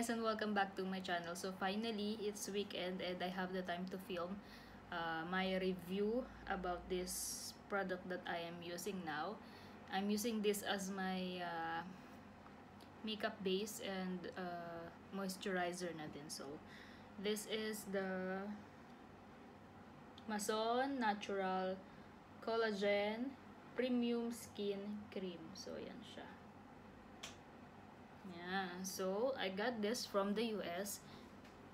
guys and welcome back to my channel. So finally, it's weekend and I have the time to film uh, my review about this product that I am using now. I'm using this as my uh, makeup base and uh, moisturizer na din. So this is the Mason Natural Collagen Premium Skin Cream. So yan siya. Yeah. So, I got this from the US.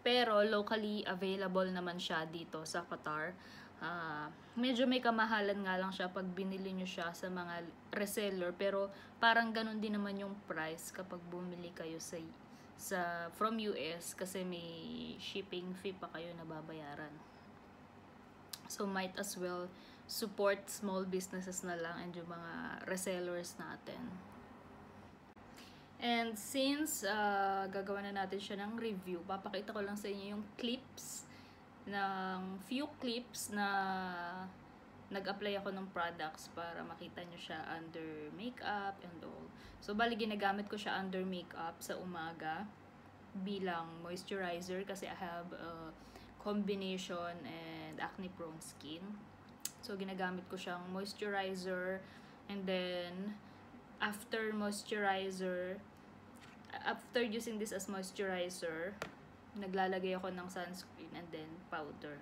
Pero, locally available naman siya dito sa Qatar. Uh, medyo may kamahalan nga lang siya pag binili nyo siya sa mga reseller. Pero, parang ganun din naman yung price kapag bumili kayo sa, sa from US kasi may shipping fee pa kayo na babayaran. So, might as well support small businesses na lang and yung mga resellers natin. And since uh, gagawa na natin siya ng review, papakita ko lang sa inyo yung clips ng few clips na nag-apply ako ng products para makita nyo siya under makeup and all. So, bali ginagamit ko siya under makeup sa umaga bilang moisturizer kasi I have a combination and acne prone skin. So, ginagamit ko siyang moisturizer and then after moisturizer, after using this as moisturizer, naglalagay ako ng sunscreen and then powder.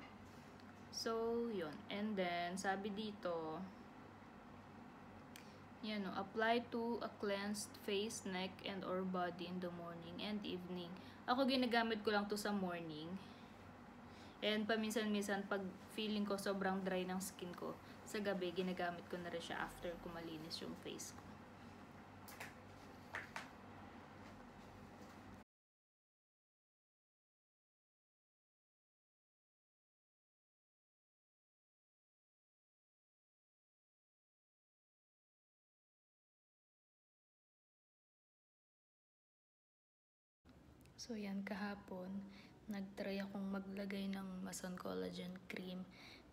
So, yun. And then, sabi dito, yan o, apply to a cleansed face, neck, and or body in the morning and evening. Ako, ginagamit ko lang to sa morning. And paminsan-minsan, pag feeling ko sobrang dry ng skin ko, sa gabi, ginagamit ko na rin siya after ko malinis yung face ko. So yan, kahapon, nagtry akong maglagay ng Mason Collagen Cream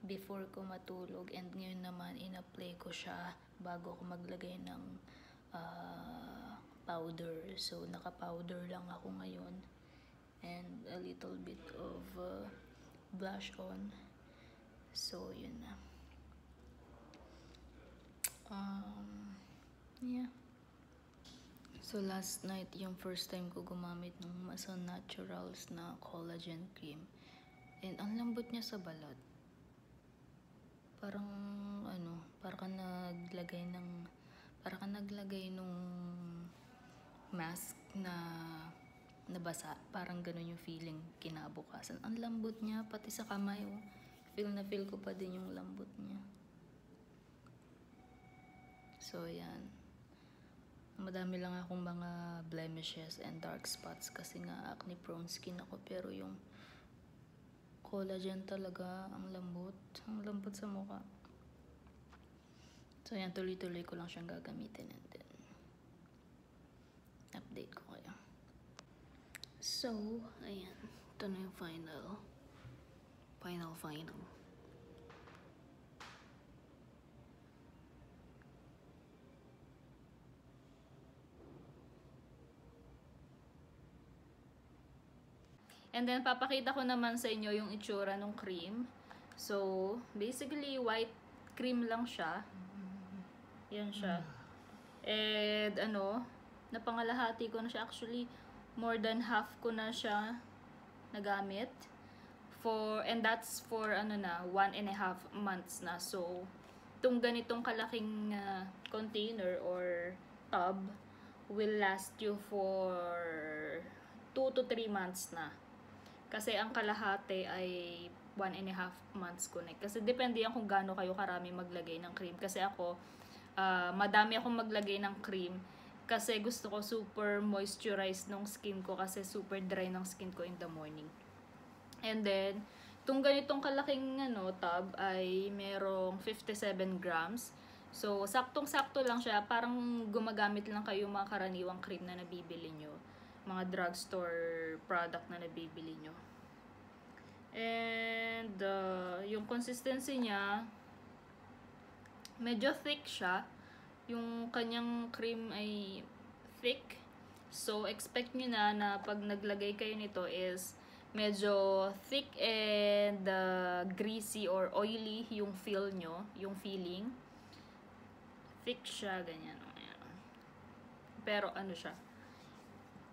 before ko matulog and ngayon naman in-apply ko siya bago ko maglagay ng uh, powder. So naka-powder lang ako ngayon and a little bit of uh, blush on. So yun na. Um, yeah. So, last night, yung first time ko gumamit ng Mason Naturals na collagen cream. And ang lambot niya sa balat. Parang, ano, parang naglagay ng, parang naglagay nung mask na nabasa. Parang ganun yung feeling kinabukasan. Ang lambot niya, pati sa kamay, oh. Feel na feel ko pa din yung lambot niya. So, yan madami lang akong mga blemishes and dark spots kasi nga acne prone skin ako. Pero yung collagen talaga ang lambot. Ang lambot sa mukha. So yan. Tuloy-tuloy ko lang siyang gagamitin and then update ko kayo. So ayan. Ito na yung final. Final final And then, papakita ko naman sa inyo yung itsura ng cream. So, basically, white cream lang siya. Yan siya. And, ano, napangalahati ko na siya. Actually, more than half ko na siya nagamit. For, and that's for, ano na, one and a half months na. So, itong ganitong kalaking uh, container or tub will last you for 2 to 3 months na. Kasi ang kalahati ay one and a half months connect. Kasi depende yan kung gaano kayo karami maglagay ng cream. Kasi ako, uh, madami akong maglagay ng cream. Kasi gusto ko super moisturized ng skin ko. Kasi super dry ng skin ko in the morning. And then, itong ganitong kalaking ano, tub ay merong 57 grams. So, saktong-sakto lang siya. Parang gumagamit lang kayo mga karaniwang cream na nabibili nyo mga drugstore product na nabibili nyo. And, uh, yung consistency niya, medyo thick siya. Yung kanyang cream ay thick. So, expect nyo na na pag naglagay kayo nito is medyo thick and uh, greasy or oily yung feel nyo, yung feeling. Thick siya, ganyan. Pero ano siya,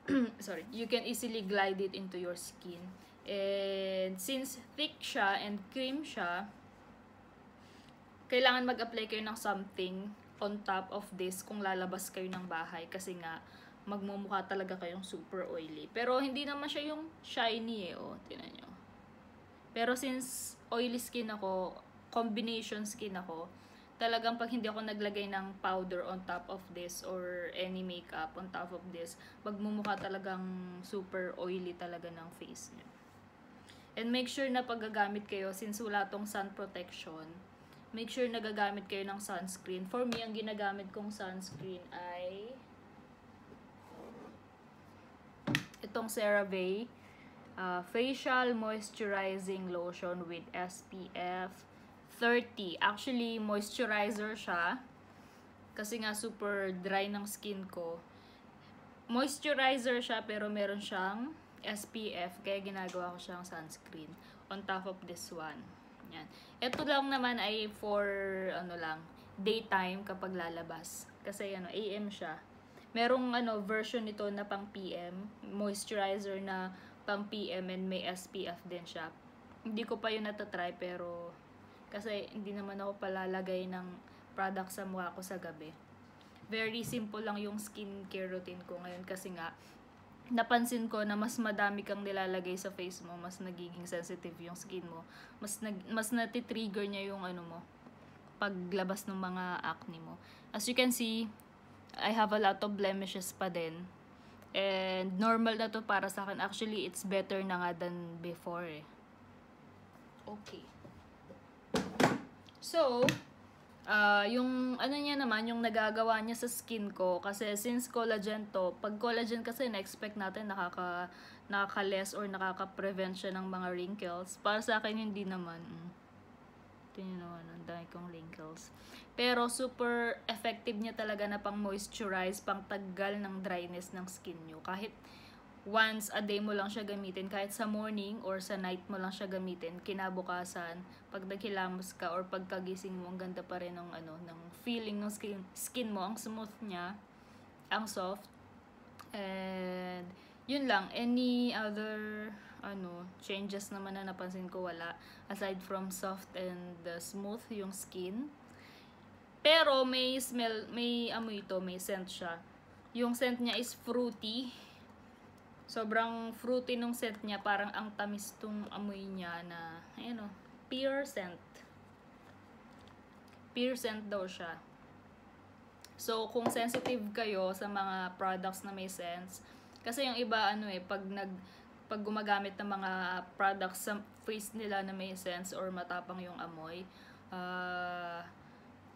sorry, you can easily glide it into your skin. And since thick siya and cream siya, kailangan mag-apply kayo ng something on top of this kung lalabas kayo ng bahay kasi nga magmumukha talaga kayong super oily. Pero hindi naman siya yung shiny eh, oh, tinan nyo. Pero since oily skin ako, combination skin ako, talagang pag hindi ako naglagay ng powder on top of this or any makeup on top of this, magmumukha talagang super oily talaga ng face niyo. And make sure na pag gagamit kayo, since wala tong sun protection, make sure na gagamit kayo ng sunscreen. For me, ang ginagamit kong sunscreen ay itong CeraVe uh, Facial Moisturizing Lotion with SPF 30. Actually, moisturizer siya. Kasi nga super dry ng skin ko. Moisturizer siya pero meron siyang SPF, kaya ginagawa ko siyang sunscreen on top of this one. Yan. Ito lang naman ay for, ano lang, daytime kapag lalabas. Kasi, ano, AM siya. Merong, ano, version nito na pang PM, moisturizer na pang PM and may SPF din siya. Hindi ko pa yun natatry, pero, kasi hindi naman ako palalagay ng product sa mukha ko sa gabi. Very simple lang yung skincare routine ko ngayon kasi nga, napansin ko na mas madami kang nilalagay sa face mo, mas nagiging sensitive yung skin mo. Mas nag, mas nati-trigger niya yung ano mo paglabas ng mga acne mo. As you can see, I have a lot of blemishes pa din. And normal na to para sa akin. Actually, it's better na nga than before eh. Okay. So, uh, yung ano niya naman, yung nagagawa niya sa skin ko, kasi since collagen to, pag collagen kasi na-expect natin nakaka, nakaka-less or nakaka-prevent siya ng mga wrinkles. Para sa akin, hindi naman. Mm. Tingnan naman, ang dami kong wrinkles. Pero super effective niya talaga na pang moisturize, pang taggal ng dryness ng skin nyo. Kahit once a day mo lang siya gamitin, kahit sa morning or sa night mo lang siya gamitin, kinabukasan, pag nagkilamos ka or pagkagising mo, ang ganda pa rin ng, ano, ng feeling ng skin, skin mo, ang smooth niya, ang soft, and yun lang, any other ano, changes naman na napansin ko wala, aside from soft and uh, smooth yung skin. Pero may smell, may amoy ito, may scent siya. Yung scent niya is fruity, Sobrang fruity nung scent niya. Parang ang tamis tong amoy niya na, ayun o, pure scent. Pure scent daw siya. So, kung sensitive kayo sa mga products na may scents, kasi yung iba, ano eh, pag nag, pag gumagamit ng mga products sa face nila na may scents or matapang yung amoy, uh,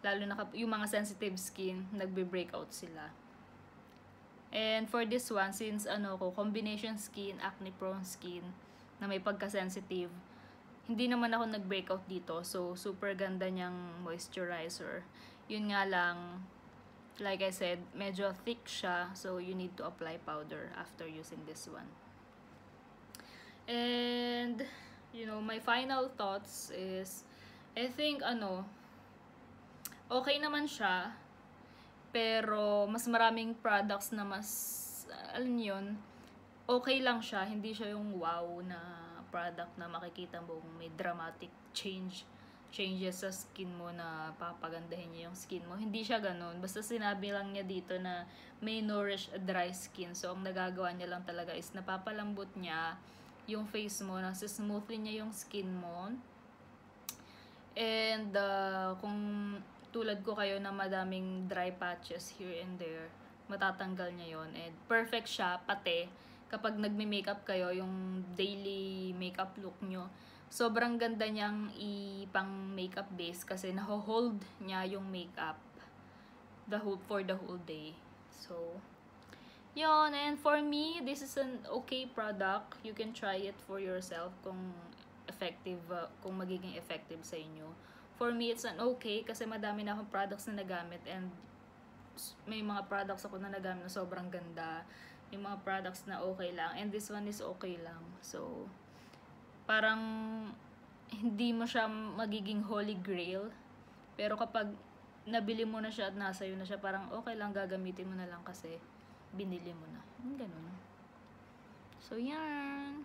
lalo na yung mga sensitive skin, nagbe-breakout sila. And for this one, since ano ko, combination skin, acne prone skin, na may pagka-sensitive, hindi naman ako nag-breakout dito. So, super ganda niyang moisturizer. Yun nga lang, like I said, medyo thick siya. So, you need to apply powder after using this one. And, you know, my final thoughts is, I think, ano, okay naman siya pero, mas maraming products na mas, alam yun, okay lang siya. Hindi siya yung wow na product na makikita mo may dramatic change changes sa skin mo na papagandahin niya yung skin mo. Hindi siya ganun. Basta sinabi lang niya dito na may nourish dry skin. So, ang nagagawa niya lang talaga is napapalambot niya yung face mo, nasa smoothly niya yung skin mo. And, uh, kung tulad ko kayo na madaming dry patches here and there, matatanggal niya yon And perfect siya, pati kapag nagme-makeup kayo, yung daily makeup look nyo, sobrang ganda niyang ipang makeup base kasi naho-hold niya yung makeup the whole, for the whole day. So, yon And for me, this is an okay product. You can try it for yourself kung effective, uh, kung magiging effective sa inyo for me, it's an okay kasi madami na akong products na nagamit and may mga products ako na nagamit na sobrang ganda. yung mga products na okay lang. And this one is okay lang. So, parang hindi mo siya magiging holy grail. Pero kapag nabili mo na siya at nasa iyo na siya, parang okay lang, gagamitin mo na lang kasi binili mo na. Ganun. So, yan.